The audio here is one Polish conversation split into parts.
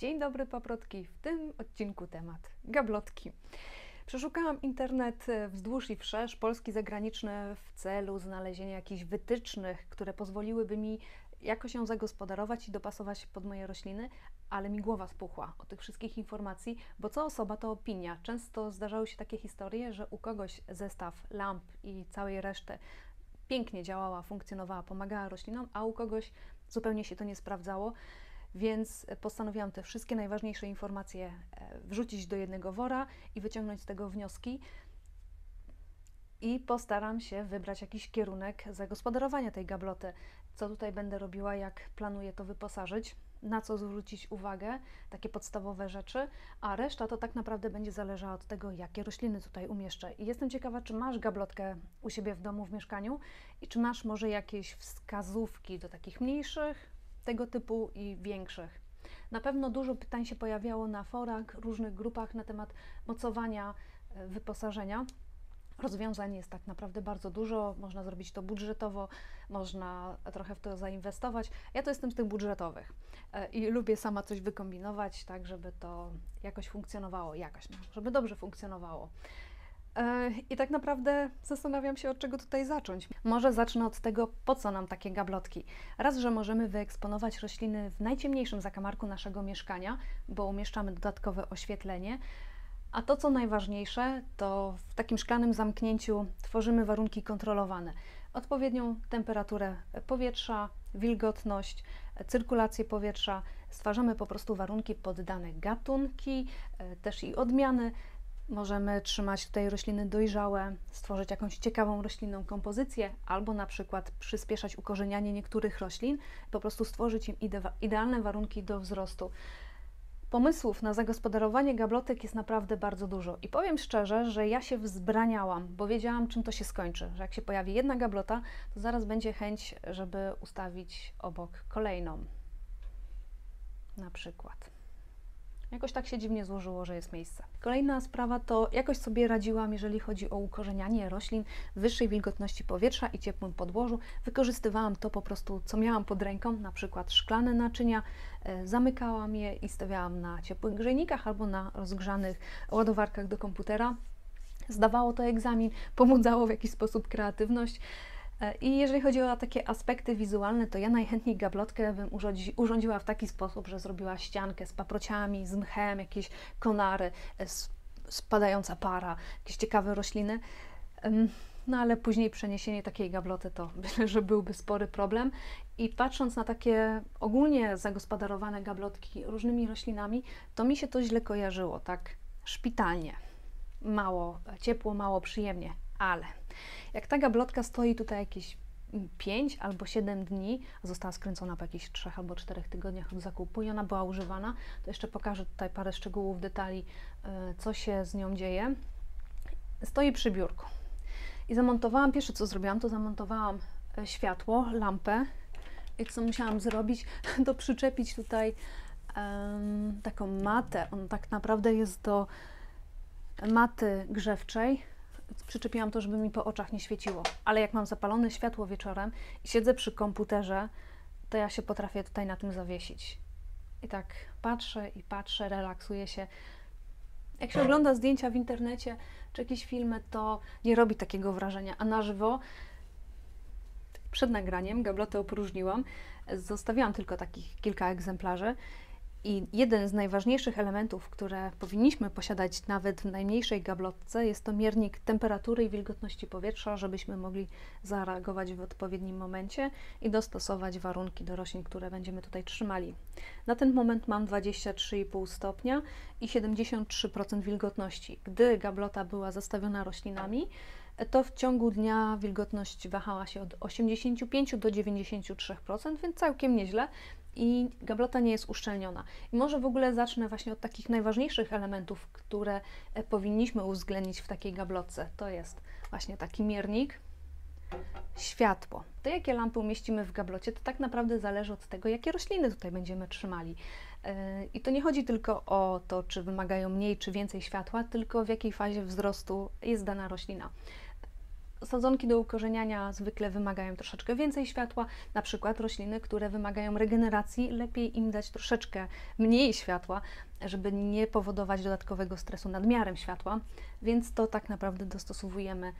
Dzień dobry paprotki. W tym odcinku temat gablotki. Przeszukałam internet wzdłuż i wszerz, polski zagraniczny w celu znalezienia jakichś wytycznych, które pozwoliłyby mi jakoś ją zagospodarować i dopasować pod moje rośliny, ale mi głowa spuchła od tych wszystkich informacji, bo co osoba to opinia. Często zdarzały się takie historie, że u kogoś zestaw lamp i całej reszty pięknie działała, funkcjonowała, pomagała roślinom, a u kogoś zupełnie się to nie sprawdzało. Więc postanowiłam te wszystkie najważniejsze informacje e, wrzucić do jednego wora i wyciągnąć z tego wnioski. I postaram się wybrać jakiś kierunek zagospodarowania tej gabloty. Co tutaj będę robiła, jak planuję to wyposażyć, na co zwrócić uwagę, takie podstawowe rzeczy, a reszta to tak naprawdę będzie zależała od tego, jakie rośliny tutaj umieszczę. I jestem ciekawa, czy masz gablotkę u siebie w domu, w mieszkaniu i czy masz może jakieś wskazówki do takich mniejszych, tego typu i większych. Na pewno dużo pytań się pojawiało na forach, różnych grupach na temat mocowania e, wyposażenia. Rozwiązań jest tak naprawdę bardzo dużo, można zrobić to budżetowo, można trochę w to zainwestować. Ja to jestem z tych budżetowych e, i lubię sama coś wykombinować, tak żeby to jakoś funkcjonowało, jakoś, no, żeby dobrze funkcjonowało. I tak naprawdę zastanawiam się, od czego tutaj zacząć. Może zacznę od tego, po co nam takie gablotki. Raz, że możemy wyeksponować rośliny w najciemniejszym zakamarku naszego mieszkania, bo umieszczamy dodatkowe oświetlenie. A to, co najważniejsze, to w takim szklanym zamknięciu tworzymy warunki kontrolowane. Odpowiednią temperaturę powietrza, wilgotność, cyrkulację powietrza. Stwarzamy po prostu warunki pod dane gatunki, e, też i odmiany, Możemy trzymać tutaj rośliny dojrzałe, stworzyć jakąś ciekawą roślinną kompozycję, albo na przykład przyspieszać ukorzenianie niektórych roślin, po prostu stworzyć im ide idealne warunki do wzrostu. Pomysłów na zagospodarowanie gablotek jest naprawdę bardzo dużo i powiem szczerze, że ja się wzbraniałam, bo wiedziałam, czym to się skończy, że jak się pojawi jedna gablota, to zaraz będzie chęć, żeby ustawić obok kolejną. Na przykład. Jakoś tak się dziwnie złożyło, że jest miejsce. Kolejna sprawa to jakoś sobie radziłam, jeżeli chodzi o ukorzenianie roślin w wyższej wilgotności powietrza i ciepłym podłożu. Wykorzystywałam to po prostu, co miałam pod ręką, na przykład szklane naczynia, e, zamykałam je i stawiałam na ciepłych grzejnikach albo na rozgrzanych ładowarkach do komputera. Zdawało to egzamin, pomudzało w jakiś sposób kreatywność. E, I jeżeli chodzi o takie aspekty wizualne, to ja najchętniej gablotkę bym urządziła w taki sposób, że zrobiła ściankę z paprociami, z mchem, jakieś konary, e, spadająca para, jakieś ciekawe rośliny. No ale później przeniesienie takiej gabloty to myślę, że byłby spory problem. I patrząc na takie ogólnie zagospodarowane gablotki różnymi roślinami, to mi się to źle kojarzyło, tak szpitalnie. Mało ciepło, mało przyjemnie, ale jak ta gablotka stoi tutaj jakieś 5 albo 7 dni, została skręcona po jakichś 3 albo 4 tygodniach od zakupu i ona była używana, to jeszcze pokażę tutaj parę szczegółów, detali, e, co się z nią dzieje. Stoi przy biurku. I zamontowałam, pierwsze co zrobiłam, to zamontowałam e, światło, lampę. I co musiałam zrobić, to przyczepić tutaj um, taką matę. On tak naprawdę jest do maty grzewczej, przyczepiłam to, żeby mi po oczach nie świeciło. Ale jak mam zapalone światło wieczorem i siedzę przy komputerze, to ja się potrafię tutaj na tym zawiesić. I tak patrzę i patrzę, relaksuję się. Jak się ogląda zdjęcia w internecie czy jakieś filmy, to nie robi takiego wrażenia. A na żywo przed nagraniem gablotę opróżniłam. Zostawiłam tylko takich kilka egzemplarzy i jeden z najważniejszych elementów, które powinniśmy posiadać nawet w najmniejszej gablotce, jest to miernik temperatury i wilgotności powietrza, żebyśmy mogli zareagować w odpowiednim momencie i dostosować warunki do roślin, które będziemy tutaj trzymali. Na ten moment mam 23,5 stopnia i 73% wilgotności. Gdy gablota była zastawiona roślinami, to w ciągu dnia wilgotność wahała się od 85 do 93%, więc całkiem nieźle i gablota nie jest uszczelniona. I może w ogóle zacznę właśnie od takich najważniejszych elementów, które e, powinniśmy uwzględnić w takiej gablotce. To jest właśnie taki miernik, światło. To jakie lampy umieścimy w gablocie, to tak naprawdę zależy od tego, jakie rośliny tutaj będziemy trzymali. E, I to nie chodzi tylko o to, czy wymagają mniej czy więcej światła, tylko w jakiej fazie wzrostu jest dana roślina. Sadzonki do ukorzeniania zwykle wymagają troszeczkę więcej światła, na przykład rośliny, które wymagają regeneracji, lepiej im dać troszeczkę mniej światła, żeby nie powodować dodatkowego stresu nadmiarem światła, więc to tak naprawdę dostosowujemy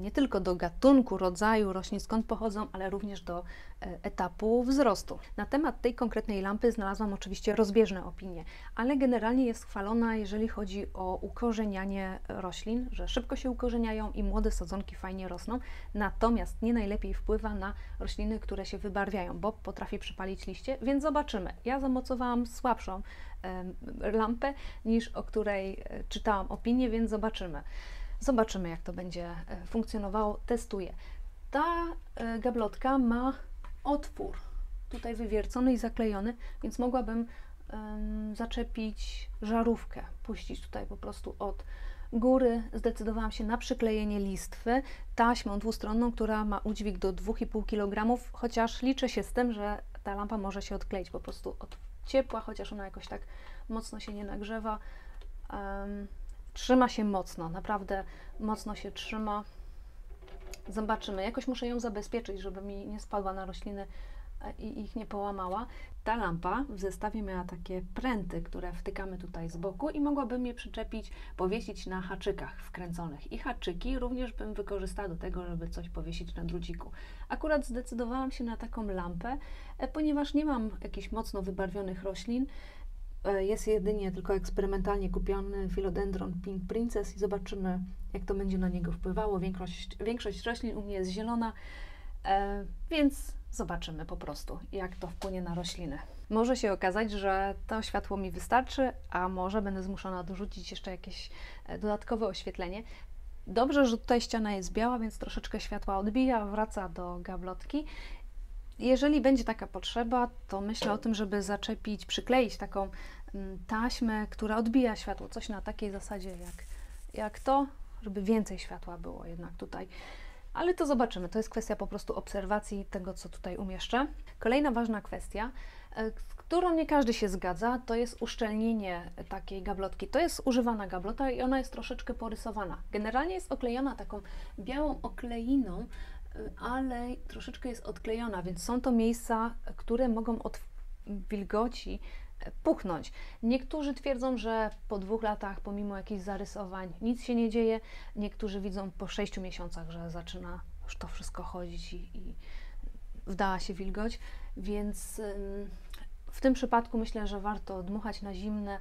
nie tylko do gatunku, rodzaju roślin, skąd pochodzą, ale również do e, etapu wzrostu. Na temat tej konkretnej lampy znalazłam oczywiście rozbieżne opinie, ale generalnie jest chwalona, jeżeli chodzi o ukorzenianie roślin, że szybko się ukorzeniają i młode sadzonki fajnie rosną, natomiast nie najlepiej wpływa na rośliny, które się wybarwiają, bo potrafi przypalić liście, więc zobaczymy. Ja zamocowałam słabszą lampę, niż o której e, czytałam opinię, więc zobaczymy. Zobaczymy, jak to będzie e, funkcjonowało. Testuję. Ta e, gablotka ma otwór tutaj wywiercony i zaklejony, więc mogłabym zaczepić żarówkę, puścić tutaj po prostu od góry. Zdecydowałam się na przyklejenie listwy taśmą dwustronną, która ma udźwig do 2,5 kg, chociaż liczę się z tym, że ta lampa może się odkleić po prostu od ciepła, chociaż ona jakoś tak mocno się nie nagrzewa. Um, trzyma się mocno, naprawdę mocno się trzyma. Zobaczymy. Jakoś muszę ją zabezpieczyć, żeby mi nie spadła na rośliny e, i ich nie połamała. Ta lampa w zestawie miała takie pręty, które wtykamy tutaj z boku i mogłabym je przyczepić, powiesić na haczykach wkręconych. I haczyki również bym wykorzystała do tego, żeby coś powiesić na druciku. Akurat zdecydowałam się na taką lampę, e, ponieważ nie mam jakichś mocno wybarwionych roślin. E, jest jedynie tylko eksperymentalnie kupiony Philodendron Pink Princess i zobaczymy, jak to będzie na niego wpływało. Większość, większość roślin u mnie jest zielona, e, więc zobaczymy po prostu, jak to wpłynie na rośliny. Może się okazać, że to światło mi wystarczy, a może będę zmuszona dorzucić jeszcze jakieś e, dodatkowe oświetlenie. Dobrze, że tutaj ściana jest biała, więc troszeczkę światła odbija, wraca do gablotki. Jeżeli będzie taka potrzeba, to myślę o tym, żeby zaczepić, przykleić taką mm, taśmę, która odbija światło, coś na takiej zasadzie jak, jak to, żeby więcej światła było jednak tutaj. Ale to zobaczymy. To jest kwestia po prostu obserwacji tego, co tutaj umieszczę. Kolejna ważna kwestia, e, z którą nie każdy się zgadza, to jest uszczelnienie takiej gablotki. To jest używana gablota i ona jest troszeczkę porysowana. Generalnie jest oklejona taką białą okleiną, ale troszeczkę jest odklejona, więc są to miejsca, które mogą od wilgoci puchnąć. Niektórzy twierdzą, że po dwóch latach, pomimo jakichś zarysowań, nic się nie dzieje. Niektórzy widzą po sześciu miesiącach, że zaczyna już to wszystko chodzić i, i wdała się wilgoć, więc w tym przypadku myślę, że warto dmuchać na zimne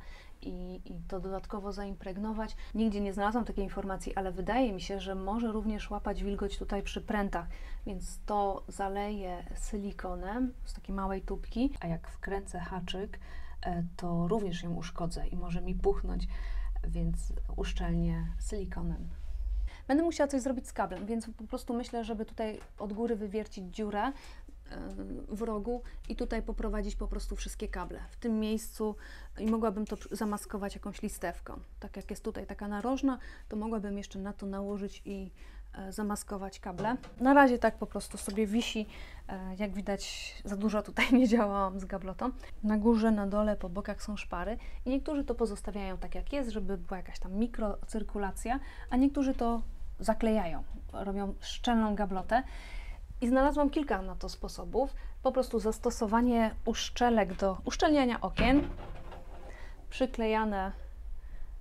i, i, to dodatkowo zaimpregnować. Nigdzie nie znalazłam takiej informacji, ale wydaje mi się, że może również łapać wilgoć tutaj przy prętach, więc to zaleję silikonem z takiej małej tubki, a jak wkręcę haczyk, E, to również ją uszkodzę i może mi puchnąć, więc uszczelnię silikonem. Będę musiała coś zrobić z kablem, więc po prostu myślę, żeby tutaj od góry wywiercić dziurę w rogu i tutaj poprowadzić po prostu wszystkie kable w tym miejscu i mogłabym to zamaskować jakąś listewką. Tak jak jest tutaj taka narożna, to mogłabym jeszcze na to nałożyć i E, zamaskować kable. Na razie tak po prostu sobie wisi, e, jak widać za dużo tutaj nie działałam z gablotą. Na górze, na dole, po bokach są szpary i niektórzy to pozostawiają tak jak jest, żeby była jakaś tam mikrocyrkulacja, a niektórzy to zaklejają, robią szczelną gablotę. I znalazłam kilka na to sposobów. Po prostu zastosowanie uszczelek do uszczelniania okien, przyklejane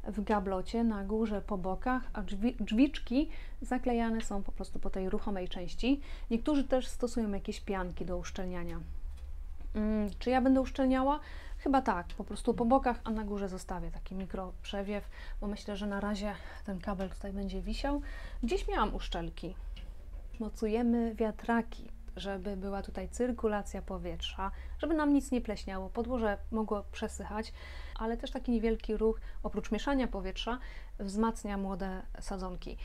w gablocie na górze, po bokach, a drzwi, drzwiczki zaklejane są po prostu po tej ruchomej części. Niektórzy też stosują jakieś pianki do uszczelniania. Hmm, czy ja będę uszczelniała? Chyba tak, po prostu po bokach, a na górze zostawię taki mikro przewiew, bo myślę, że na razie ten kabel tutaj będzie wisiał. Gdzieś miałam uszczelki. Mocujemy wiatraki żeby była tutaj cyrkulacja powietrza, żeby nam nic nie pleśniało, podłoże mogło przesychać, ale też taki niewielki ruch, oprócz mieszania powietrza, wzmacnia młode sadzonki.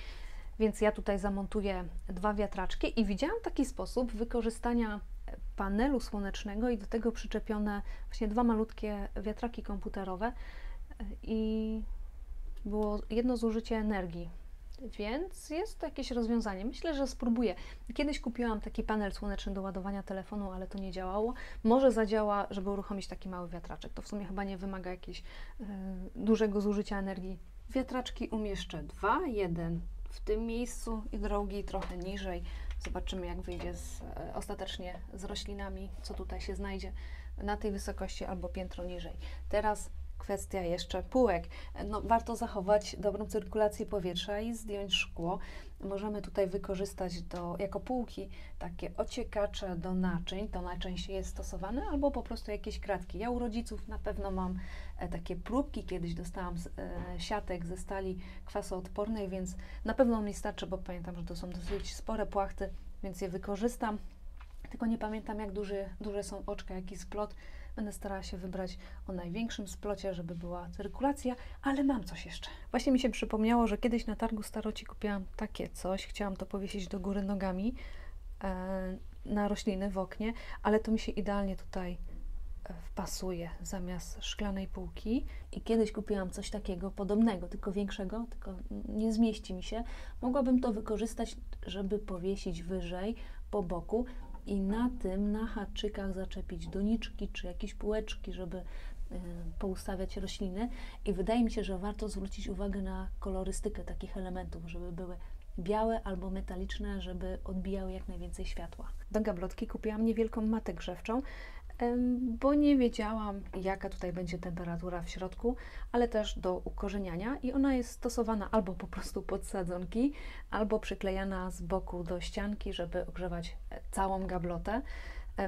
Więc ja tutaj zamontuję dwa wiatraczki i widziałam taki sposób wykorzystania panelu słonecznego i do tego przyczepione właśnie dwa malutkie wiatraki komputerowe i było jedno zużycie energii więc jest to jakieś rozwiązanie. Myślę, że spróbuję. Kiedyś kupiłam taki panel słoneczny do ładowania telefonu, ale to nie działało. Może zadziała, żeby uruchomić taki mały wiatraczek. To w sumie chyba nie wymaga jakiegoś y, dużego zużycia energii. Wiatraczki umieszczę dwa. Jeden w w tym miejscu i drugi trochę niżej. Zobaczymy, jak wyjdzie z, e, ostatecznie z roślinami, co tutaj się znajdzie na tej wysokości albo piętro niżej. Teraz kwestia jeszcze półek. No, warto zachować dobrą cyrkulację powietrza i zdjąć szkło. Możemy tutaj wykorzystać do, jako półki takie ociekacze do naczyń, to najczęściej jest stosowane, albo po prostu jakieś kratki. Ja u rodziców na pewno mam e, takie próbki, kiedyś dostałam z, e, siatek ze stali kwasoodpornej, więc na pewno mi starczy, bo pamiętam, że to są dosyć spore płachty, więc je wykorzystam. Tylko nie pamiętam, jak duży, duże są oczka, jaki splot. Będę starała się wybrać o największym splocie, żeby była cyrkulacja, ale mam coś jeszcze. Właśnie mi się przypomniało, że kiedyś na targu staroci kupiłam takie coś. Chciałam to powiesić do góry nogami e, na rośliny w oknie, ale to mi się idealnie tutaj e, wpasuje zamiast szklanej półki. I kiedyś kupiłam coś takiego podobnego, tylko większego, tylko nie zmieści mi się. Mogłabym to wykorzystać, żeby powiesić wyżej po boku i na tym, na haczykach zaczepić doniczki czy jakieś półeczki, żeby y, poustawiać rośliny. I wydaje mi się, że warto zwrócić uwagę na kolorystykę takich elementów, żeby były białe albo metaliczne, żeby odbijały jak najwięcej światła. Do gablotki kupiłam niewielką matę grzewczą, bo nie wiedziałam, jaka tutaj będzie temperatura w środku, ale też do ukorzeniania i ona jest stosowana albo po prostu pod sadzonki, albo przyklejana z boku do ścianki, żeby ogrzewać e, całą gablotę.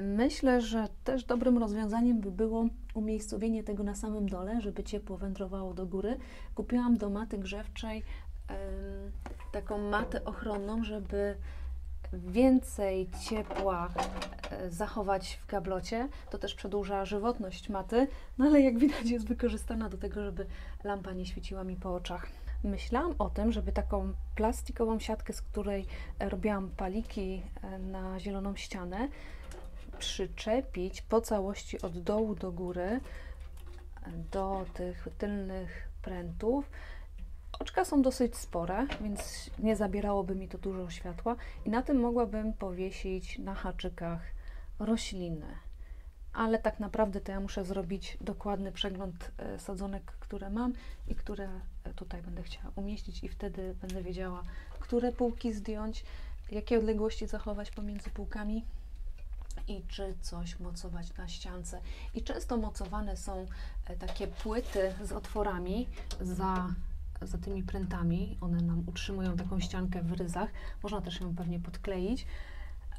Myślę, że też dobrym rozwiązaniem by było umiejscowienie tego na samym dole, żeby ciepło wędrowało do góry. Kupiłam do maty grzewczej taką matę ochronną, żeby więcej ciepła e, zachować w gablocie. To też przedłuża żywotność maty, no ale jak widać jest wykorzystana do tego, żeby lampa nie świeciła mi po oczach. Myślałam o tym, żeby taką plastikową siatkę, z której robiłam paliki e, na zieloną ścianę, przyczepić po całości od dołu do góry do tych tylnych prętów Oczka są dosyć spore, więc nie zabierałoby mi to dużo światła i na tym mogłabym powiesić na haczykach rośliny. Ale tak naprawdę to ja muszę zrobić dokładny przegląd e, sadzonek, które mam i które e, tutaj będę chciała umieścić i wtedy będę wiedziała, które półki zdjąć, jakie odległości zachować pomiędzy półkami i czy coś mocować na ściance. I często mocowane są e, takie płyty z otworami za za tymi prętami. One nam utrzymują taką ściankę w ryzach. Można też ją pewnie podkleić.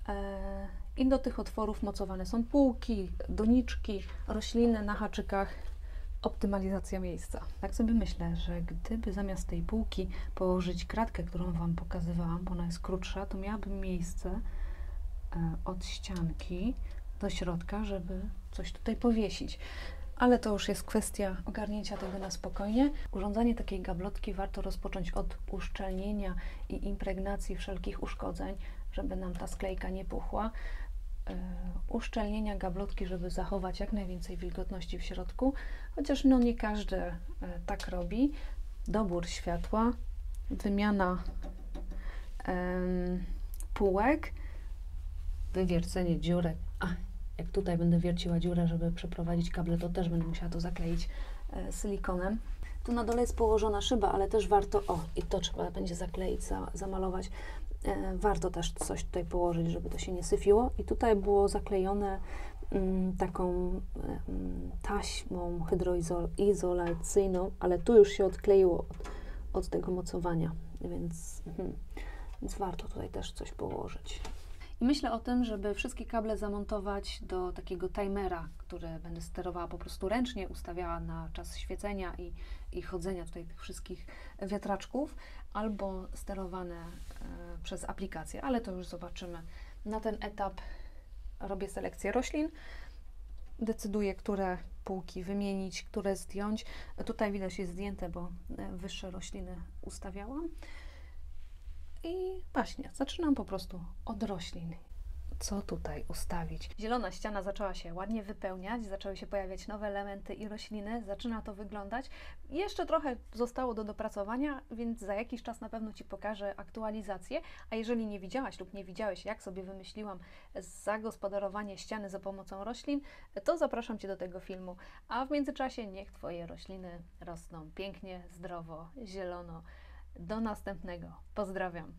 E, I do tych otworów mocowane są półki, doniczki, rośliny na haczykach. Optymalizacja miejsca. Tak sobie myślę, że gdyby zamiast tej półki położyć kratkę, którą Wam pokazywałam, bo ona jest krótsza, to miałabym miejsce e, od ścianki do środka, żeby coś tutaj powiesić ale to już jest kwestia ogarnięcia tego na spokojnie. Urządzanie takiej gablotki warto rozpocząć od uszczelnienia i impregnacji wszelkich uszkodzeń, żeby nam ta sklejka nie puchła. Yy, uszczelnienia gablotki, żeby zachować jak najwięcej wilgotności w środku, chociaż no nie każdy yy, tak robi. Dobór światła, wymiana półek, wywiercenie dziurek. A, jak tutaj będę wierciła dziurę, żeby przeprowadzić kable, to też będę musiała to zakleić e, silikonem. Tu na dole jest położona szyba, ale też warto, o i to trzeba będzie zakleić, za, zamalować. E, warto też coś tutaj położyć, żeby to się nie syfiło. I tutaj było zaklejone mm, taką mm, taśmą hydroizolacyjną, ale tu już się odkleiło od, od tego mocowania, więc, mm, więc warto tutaj też coś położyć. I myślę o tym, żeby wszystkie kable zamontować do takiego timera, który będę sterowała po prostu ręcznie, ustawiała na czas świecenia i, i chodzenia tutaj tych wszystkich wiatraczków, albo sterowane e, przez aplikację, ale to już zobaczymy. Na ten etap robię selekcję roślin, decyduję, które półki wymienić, które zdjąć. Tutaj widać jest zdjęte, bo e, wyższe rośliny ustawiałam. I właśnie, zaczynam po prostu od roślin. Co tutaj ustawić? Zielona ściana zaczęła się ładnie wypełniać, zaczęły się pojawiać nowe elementy i rośliny, zaczyna to wyglądać. Jeszcze trochę zostało do dopracowania, więc za jakiś czas na pewno Ci pokażę aktualizację. A jeżeli nie widziałaś lub nie widziałeś, jak sobie wymyśliłam zagospodarowanie ściany za pomocą roślin, to zapraszam Cię do tego filmu. A w międzyczasie niech Twoje rośliny rosną pięknie, zdrowo, zielono Do następnego. Pozdrawiam.